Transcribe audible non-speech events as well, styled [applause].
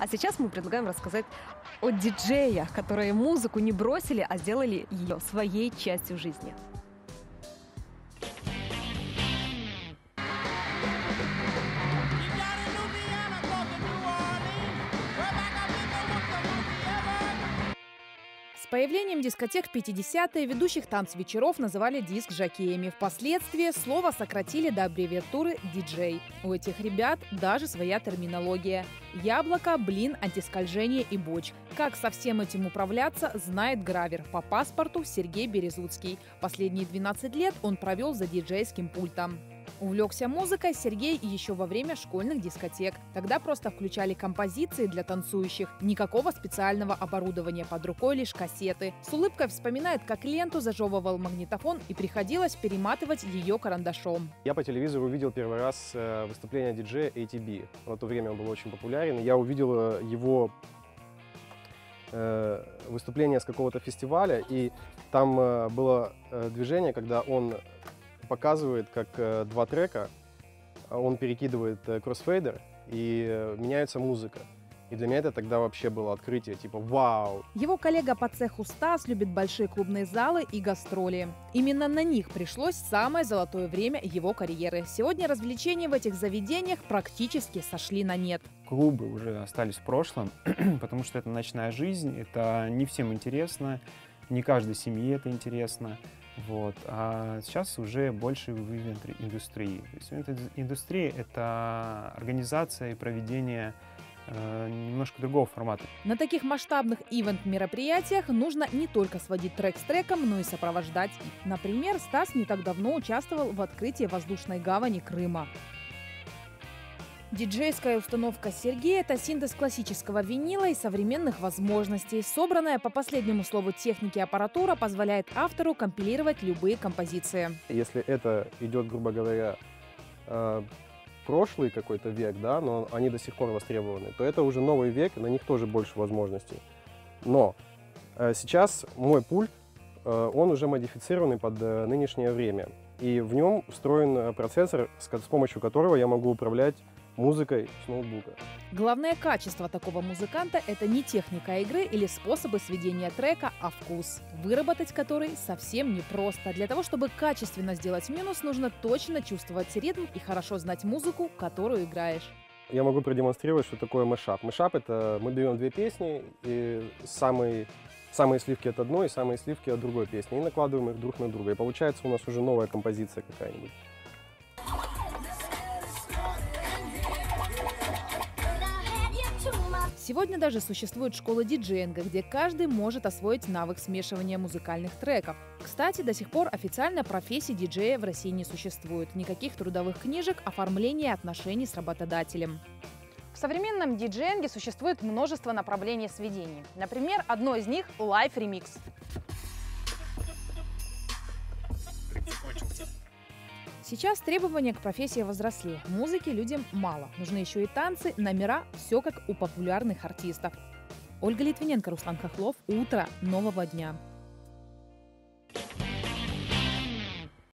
А сейчас мы предлагаем рассказать о диджеях, которые музыку не бросили, а сделали ее своей частью жизни. Появлением дискотек в 50-е ведущих танцвечеров называли диск-жокеями. Впоследствии слово сократили до аббревиатуры «диджей». У этих ребят даже своя терминология. Яблоко, блин, антискольжение и боч. Как со всем этим управляться, знает гравер. По паспорту Сергей Березуцкий. Последние 12 лет он провел за диджейским пультом. Увлекся музыкой Сергей еще во время школьных дискотек. Тогда просто включали композиции для танцующих. Никакого специального оборудования, под рукой лишь кассеты. С улыбкой вспоминает, как ленту зажевывал магнитофон и приходилось перематывать ее карандашом. Я по телевизору увидел первый раз э, выступление диджея ATB. В то время он был очень популярен. Я увидел э, его э, выступление с какого-то фестиваля, и там было движение, когда он показывает, как э, два трека, он перекидывает э, кроссфейдер, и э, меняется музыка. И для меня это тогда вообще было открытие, типа вау. Его коллега по цеху Стас любит большие клубные залы и гастроли. Именно на них пришлось самое золотое время его карьеры. Сегодня развлечения в этих заведениях практически сошли на нет. Клубы уже остались в прошлом, [clears throat] потому что это ночная жизнь, это не всем интересно, не каждой семье это интересно. Вот. А сейчас уже больше в ивент-индустрии. Ивент-индустрия — это организация и проведение э, немножко другого формата. На таких масштабных ивент-мероприятиях нужно не только сводить трек с треком, но и сопровождать. Например, Стас не так давно участвовал в открытии воздушной гавани Крыма. Диджейская установка Сергея – это синтез классического винила и современных возможностей. Собранная по последнему слову техники аппаратура позволяет автору компилировать любые композиции. Если это идет, грубо говоря, э, прошлый какой-то век, да, но они до сих пор востребованы, то это уже новый век, на них тоже больше возможностей. Но э, сейчас мой пульт, э, он уже модифицированный под нынешнее время. И в нем встроен процессор, с помощью которого я могу управлять музыкой с ноутбука. Главное качество такого музыканта – это не техника игры или способы сведения трека, а вкус, выработать который совсем непросто. Для того, чтобы качественно сделать минус, нужно точно чувствовать ритм и хорошо знать музыку, которую играешь. Я могу продемонстрировать, что такое мешап. Мешап – это мы берем две песни, и самые, самые сливки от одной, и самые сливки от другой песни, и накладываем их друг на друга. И получается у нас уже новая композиция какая-нибудь. Сегодня даже существует школа диджеинга, где каждый может освоить навык смешивания музыкальных треков. Кстати, до сих пор официально профессии диджея в России не существует. Никаких трудовых книжек, оформления отношений с работодателем. В современном диджеинге существует множество направлений сведений. Например, одно из них – Live Сейчас требования к профессии возросли. Музыки людям мало. Нужны еще и танцы, номера, все как у популярных артистов. Ольга Литвиненко, Руслан Хохлов. Утро нового дня.